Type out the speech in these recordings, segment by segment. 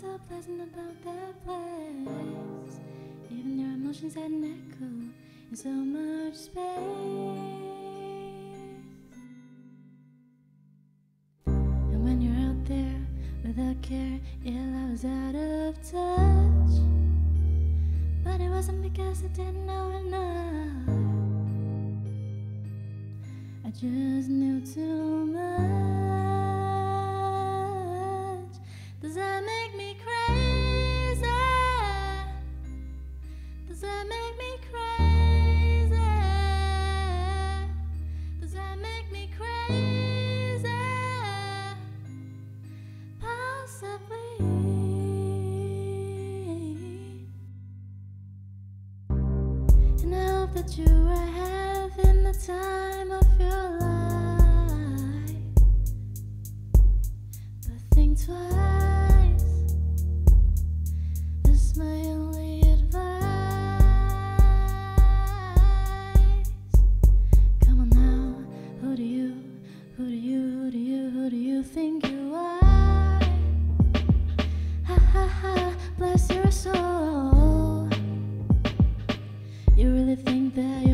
so pleasant about that place. Even their emotions had an echo in so much space. And when you're out there without care, yeah, I was out of touch. But it wasn't because I didn't know enough. I just knew too much. that you were happy. there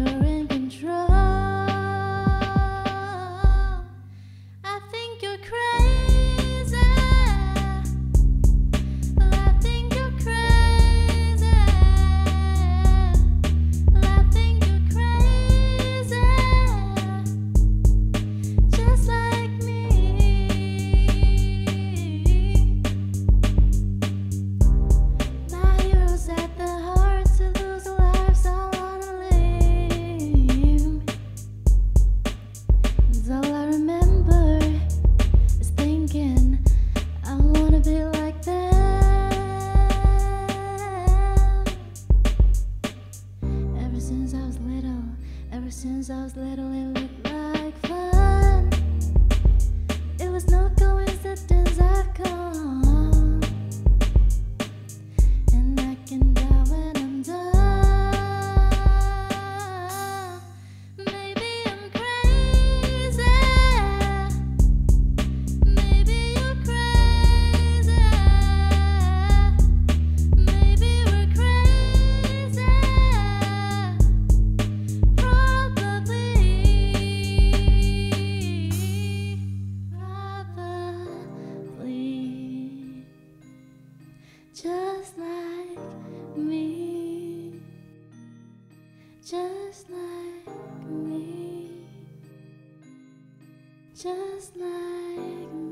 just like me, just like me, just like me.